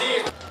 deep.